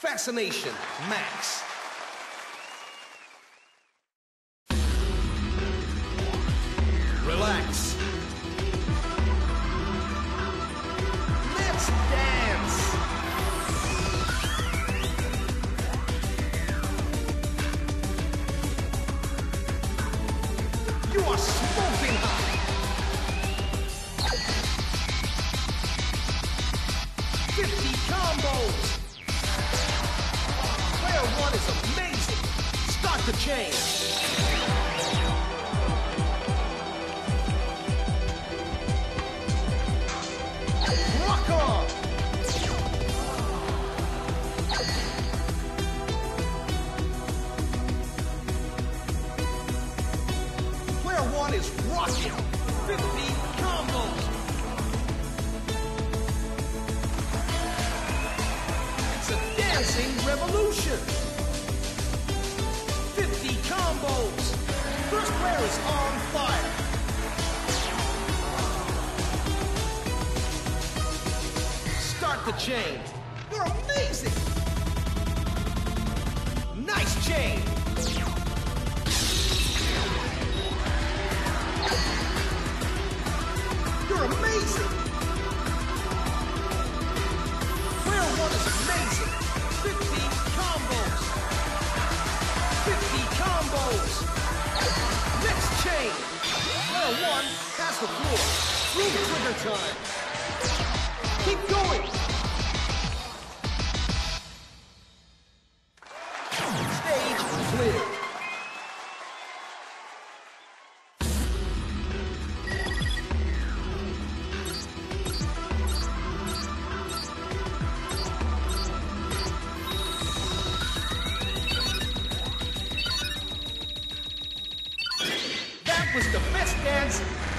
Fascination Maxx. Relax. Let's dance. You are smoking hot. Fifty combos. Player one is amazing. Start the chain. Rock on. Player one is rocking. 50 dancing revolution. 50 combos. First player is on fire. Start the chain. You're amazing. Nice chain. You're amazing. Player one is amazing. Combos. Next chain. Player one has the floor. Through trigger time. Keep going. Stage clear. Was the best dance